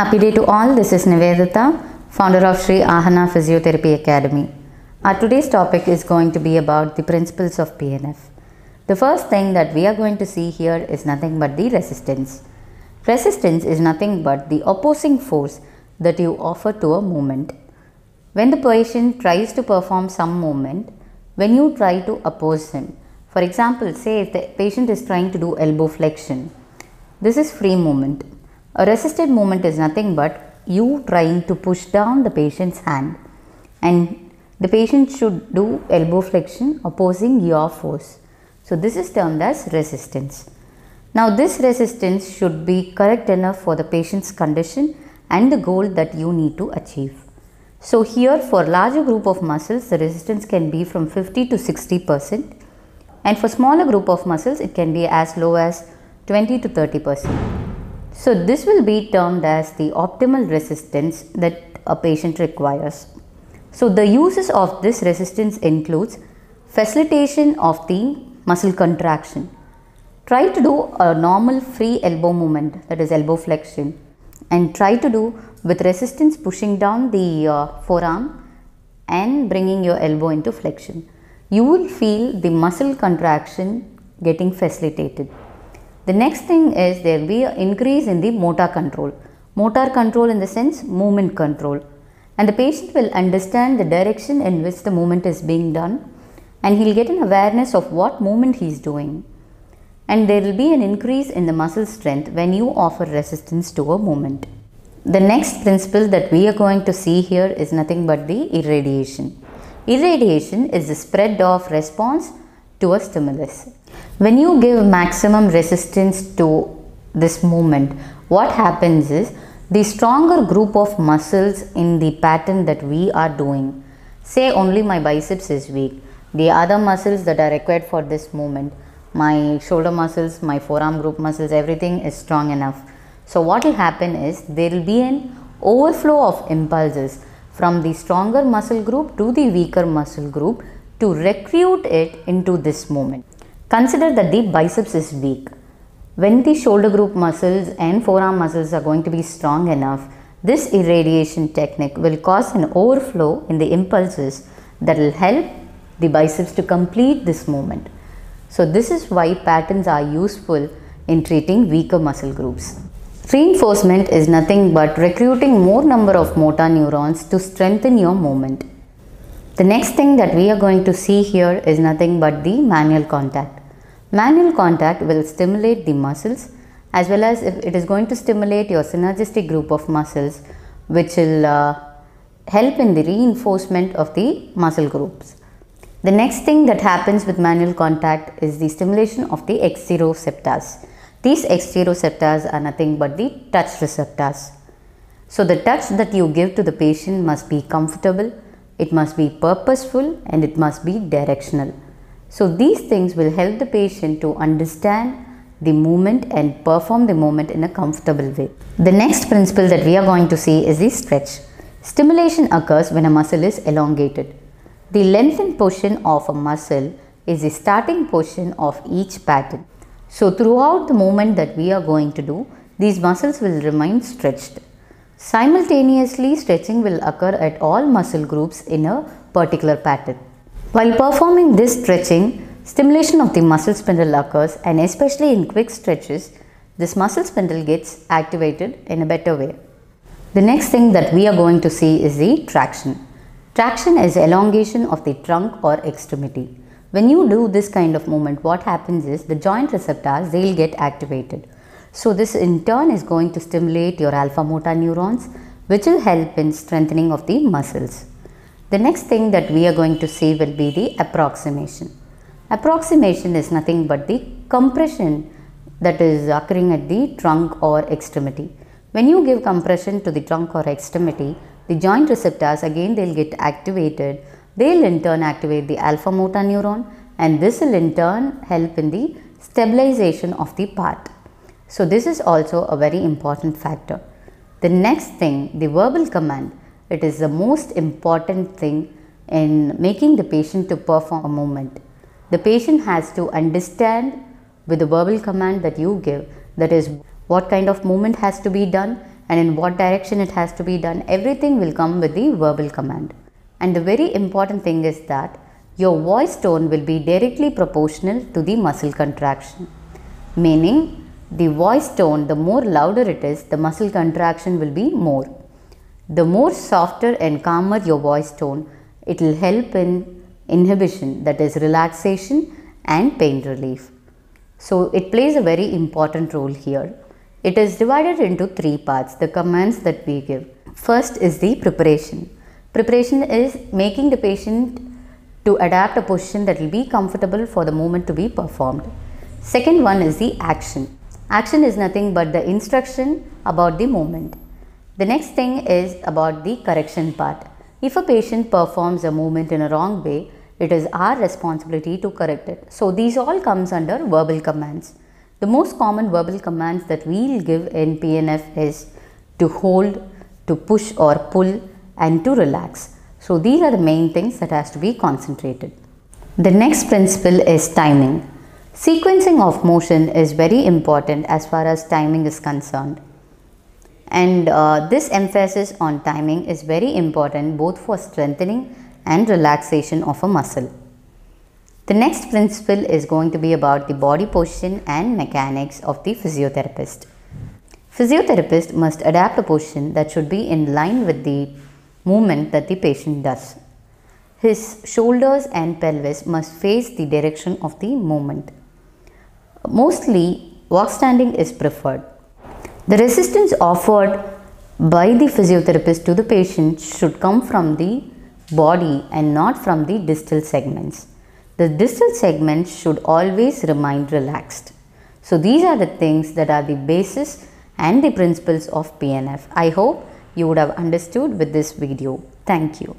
Happy day to all. This is Nivedita, founder of Sri Aahana Physiotherapy Academy. Our today's topic is going to be about the principles of PNF. The first thing that we are going to see here is nothing but the resistance. Resistance is nothing but the opposing force that you offer to a movement. When the patient tries to perform some movement, when you try to oppose him, for example, say if the patient is trying to do elbow flexion, this is free movement. A resisted movement is nothing but you trying to push down the patient's hand and the patient should do elbow flexion opposing your force. So this is termed as resistance. Now this resistance should be correct enough for the patient's condition and the goal that you need to achieve. So here for larger group of muscles the resistance can be from 50 to 60 percent and for smaller group of muscles it can be as low as 20 to 30 percent. So this will be termed as the optimal resistance that a patient requires. So the uses of this resistance includes facilitation of the muscle contraction. Try to do a normal free elbow movement that is elbow flexion and try to do with resistance pushing down the uh, forearm and bringing your elbow into flexion. You will feel the muscle contraction getting facilitated. The next thing is there will be an increase in the motor control. Motor control in the sense movement control and the patient will understand the direction in which the movement is being done and he'll get an awareness of what movement he's doing and there will be an increase in the muscle strength when you offer resistance to a movement. The next principle that we are going to see here is nothing but the irradiation. Irradiation is the spread of response to a stimulus. When you give maximum resistance to this movement, what happens is the stronger group of muscles in the pattern that we are doing, say only my biceps is weak, the other muscles that are required for this movement, my shoulder muscles, my forearm group muscles, everything is strong enough. So what will happen is there will be an overflow of impulses from the stronger muscle group to the weaker muscle group to recruit it into this movement. Consider that the biceps is weak. When the shoulder group muscles and forearm muscles are going to be strong enough, this irradiation technique will cause an overflow in the impulses that will help the biceps to complete this movement. So this is why patterns are useful in treating weaker muscle groups. Reinforcement is nothing but recruiting more number of motor neurons to strengthen your movement. The next thing that we are going to see here is nothing but the manual contact. Manual contact will stimulate the muscles as well as if it is going to stimulate your synergistic group of muscles which will uh, help in the reinforcement of the muscle groups. The next thing that happens with manual contact is the stimulation of the exteroceptors. These exteroceptors are nothing but the touch receptors. So the touch that you give to the patient must be comfortable, it must be purposeful and it must be directional. So these things will help the patient to understand the movement and perform the movement in a comfortable way. The next principle that we are going to see is the stretch. Stimulation occurs when a muscle is elongated. The lengthened portion of a muscle is the starting portion of each pattern. So throughout the movement that we are going to do, these muscles will remain stretched. Simultaneously, stretching will occur at all muscle groups in a particular pattern. While performing this stretching, stimulation of the muscle spindle occurs and especially in quick stretches, this muscle spindle gets activated in a better way. The next thing that we are going to see is the traction. Traction is elongation of the trunk or extremity. When you do this kind of movement, what happens is the joint receptors, they will get activated. So this in turn is going to stimulate your alpha motor neurons, which will help in strengthening of the muscles. The next thing that we are going to see will be the approximation. Approximation is nothing but the compression that is occurring at the trunk or extremity. When you give compression to the trunk or extremity, the joint receptors again they will get activated they will in turn activate the alpha motor neuron and this will in turn help in the stabilization of the part. So this is also a very important factor. The next thing, the verbal command, it is the most important thing in making the patient to perform a movement. The patient has to understand with the verbal command that you give, that is what kind of movement has to be done and in what direction it has to be done, everything will come with the verbal command. And the very important thing is that your voice tone will be directly proportional to the muscle contraction. Meaning, the voice tone, the more louder it is, the muscle contraction will be more. The more softer and calmer your voice tone, it will help in inhibition, that is relaxation and pain relief. So, it plays a very important role here. It is divided into three parts, the commands that we give. First is the preparation. Preparation is making the patient to adapt a position that will be comfortable for the movement to be performed. Second one is the action. Action is nothing but the instruction about the movement. The next thing is about the correction part. If a patient performs a movement in a wrong way, it is our responsibility to correct it. So these all comes under verbal commands. The most common verbal commands that we'll give in PNF is to hold, to push or pull and to relax. So these are the main things that has to be concentrated. The next principle is timing. Sequencing of motion is very important as far as timing is concerned. And uh, this emphasis on timing is very important both for strengthening and relaxation of a muscle. The next principle is going to be about the body position and mechanics of the physiotherapist. Physiotherapist must adapt a position that should be in line with the movement that the patient does. His shoulders and pelvis must face the direction of the movement. Mostly, walk standing is preferred. The resistance offered by the physiotherapist to the patient should come from the body and not from the distal segments. The distal segments should always remain relaxed. So these are the things that are the basis and the principles of PNF. I hope you would have understood with this video. Thank you.